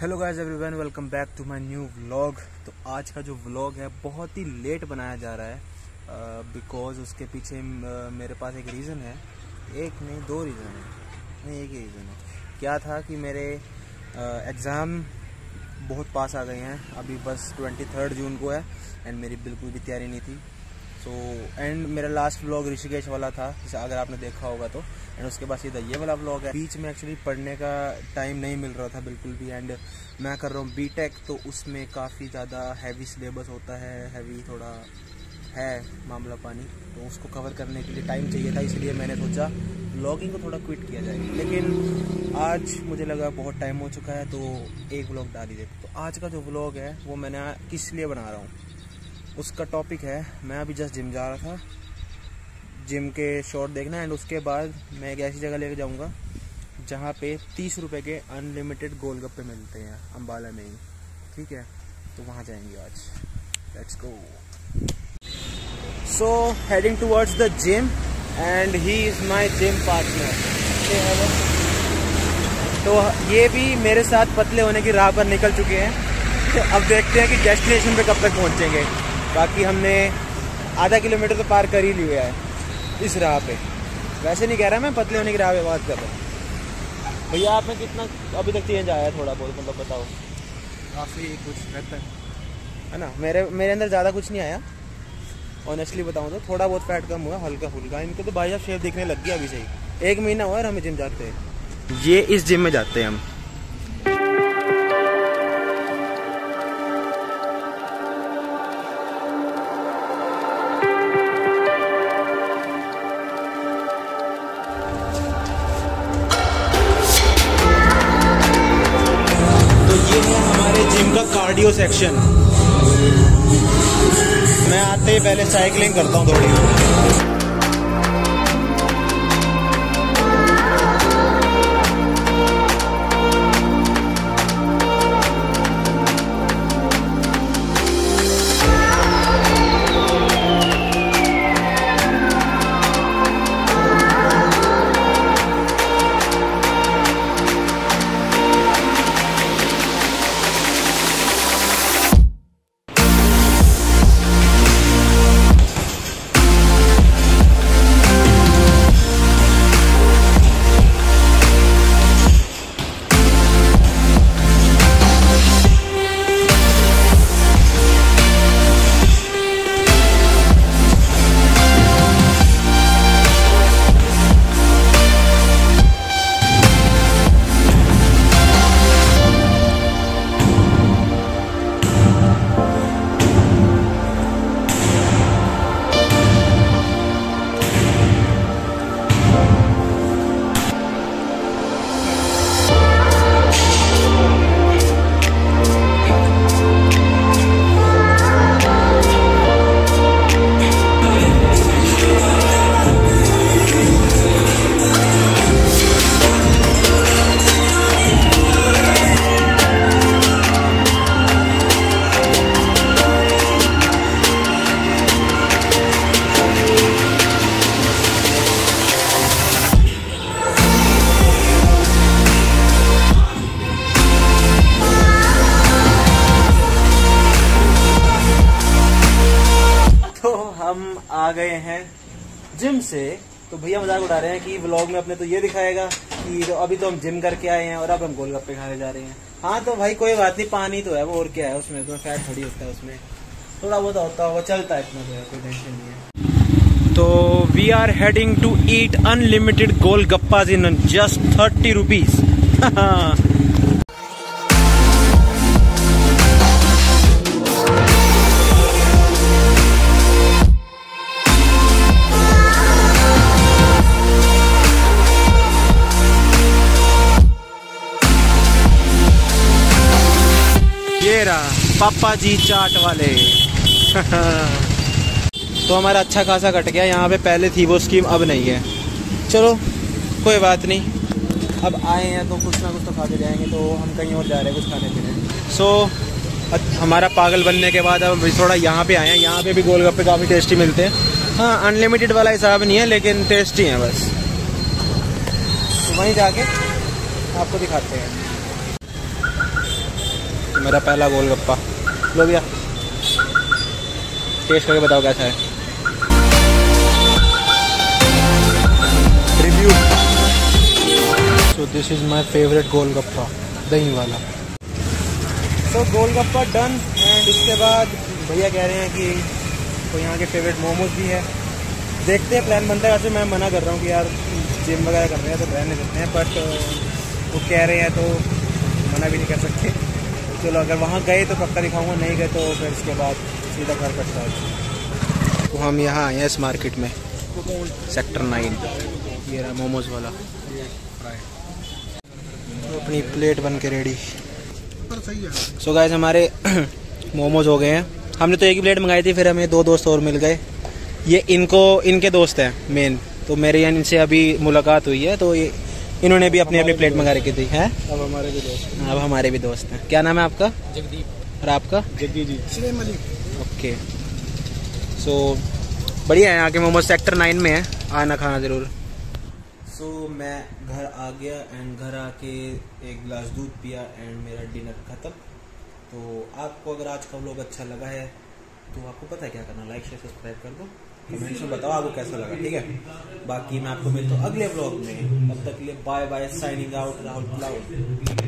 Hello guys everyone welcome back to my new vlog तो आज का जो व्लॉग है बहुत ही लेट बनाया जा रहा है बिकॉज़ uh, उसके पीछे uh, मेरे पास एक रीज़न है। एक नहीं दो रीज़न है। नहीं एक ही रीज़न है। क्या था कि मेरे एग्ज़ाम uh, बहुत पास आ गए हैं। अभी बस ट्वेंटी थर्ड जून को है एंड मेरी बिल्कुल भी तैयारी नहीं थी। सो so, एंड मेरा लास्ट व्लॉग ऋषिकेश वाला था जैसे अगर आपने देखा होगा तो। एंड उसके बाद सीधा ये वाला व्लॉग है। बीच में एक्चुअली पढ़ने का टाइम नहीं मिल रहा था बिल्कुल भी एंड मैं कर रहा हूँ बी टेक तो उसमें काफ़ी ज़्यादा हैवी सिलेबस होता है हैवी थोड़ा है मामला पानी। तो उसको कवर करने के लिए टाइम चाहिए था इसलिए मैंने सोचा व्लॉगिंग को थोड़ा क्विट किया जाए। लेकिन आज मुझे लगा बहुत टाइम हो चुका है तो एक व्लॉग डाल ही तो आज का जो व्लॉग है वो मैंने किस लिए बना रहा हूँ? उसका टॉपिक है। मैं अभी जस्ट जिम जा रहा था। जिम के शॉर्ट देखना एंड उसके बाद मैं एक ऐसी जगह लेके जाऊँगा, जहाँ पे तीस रुपए के अनलिमिटेड गोलगप्पे मिलते हैं अम्बाला में ही। ठीक है? तो वहाँ जाएँगे आज। Let's go so heading towards the gym and he is my gym partner तो ये भी मेरे साथ पतले होने की राह पर निकल चुके हैं। तो अब देखते हैं कि डेस्टिनेशन पे कब तक पहुँचेंगे। बाकी हमने आधा किलोमीटर तो पार कर ही लिया है इस राह पे। वैसे नहीं कह रहा मैं पतले होने की राह पे बात कर रहा हूँ। भैया आप में कितना अभी तक चेंज आया है थोड़ा बहुत मतलब बताओ। काफ़ी कुछ बेहतर है। ना? मेरे मेरे अंदर ज़्यादा कुछ नहीं आया। ऑनेस्टली बताऊँ तो थोड़ा बहुत फैट कम हुआ हल्का फुल्का। इनको तो भाई साहब शेप दिखने लग गया अभी सही एक महीना हुआ और हमें जिम जाते हैं। ये इस जिम में जाते हैं हम। कार्डियो सेक्शन मैं आते ही पहले साइकिलिंग करता हूँ थोड़ी। आ गए हैं जिम से तो भैया मज़ाक उड़ा रहे हैं कि व्लॉग में अपने तो ये दिखाएगा कि तो अभी तो हम जिम करके आए हैं और अब हम गोलगप्पे खाने जा रहे हैं। हाँ तो भाई कोई बात नहीं, पानी तो है, वो और क्या है उसमें तो फैट थोड़ी होता है उसमें। थोड़ा बहुत होता होगा, चलता है इतना तो है कोई टेंशन नहीं है। तो we are heading to eat unlimited golgappas in just thirty rupees Papa ji Chaat वाले। तो हमारा अच्छा खासा कट गया यहाँ पे पहले थी वो स्कीम अब नहीं है। चलो कोई बात नहीं। अब आए हैं तो कुछ ना कुछ तो खा के जाएँगे तो हम कहीं और जा रहे हैं कुछ खाने पीने सो so, हमारा पागल बनने के बाद अब थोड़ा यहाँ पे आए हैं यहाँ पे भी गोलगप्पे काफ़ी टेस्टी मिलते हैं। हाँ अनलिमिटेड वाला हिसाब नहीं है लेकिन टेस्टी है बस। तो वहीं जाके आपको दिखाते हैं। मेरा पहला गोलगप्पा। लो भैया। टेस्ट करके बताओ कैसा है। So this is my favourite golgappa, दही वाला। सो गोलगप्पा डन एंड इसके बाद भैया कह रहे हैं कि तो यहाँ के फेवरेट मोमोज भी है। देखते हैं प्लान बनता है। वैसे मैं मना कर रहा हूँ कि यार जिम वगैरह कर रहे हैं तो रहने देते हैं बट वो कह रहे हैं तो मना भी नहीं कर सकते। चलो, अगर वहाँ गए तो पक्का दिखाऊँगा, नहीं गए तो फिर इसके बाद सीधा घर पर स्टार्ट तो हम यहाँ आए हैं इस मार्केट में। Sector nine. ये रहा मोमोज वाला। तो अपनी प्लेट बन के रेडी। सो गाइस हमारे मोमोज हो गए हैं। हमने तो एक ही प्लेट मंगाई थी, फिर हमें दो दोस्त और मिल गए। ये इनको, इनके दोस्त हैं मेन तो मेरे यहाँ इनसे अभी मुलाकात हुई है तो ये इन्होंने भी अपनी अपनी प्लेट मंगा रखी थी है। अब हमारे भी दोस्त अब हमारे भी दोस्त हैं। क्या नाम है आपका? जगदीप। और आपका? जग्गी जी। ओके। सो बढ़िया है यहाँ के मोमोज सेक्टर नाइन में है। आना खाना ज़रूर। सो so, मैं घर आ गया एंड घर आके एक गिलास दूध पिया एंड मेरा डिनर ख़त्म। तो आपको अगर आज का व्लॉग अच्छा लगा है तो आपको पता है क्या करना। लाइक शेयर सब्सक्राइब कर दो। कमेंट्स में बताओ आपको कैसा लगा, ठीक है? बाकी मैं आपको मिलता हूँ अगले ब्लॉग में। तब तक के लिए bye bye signing out Rahul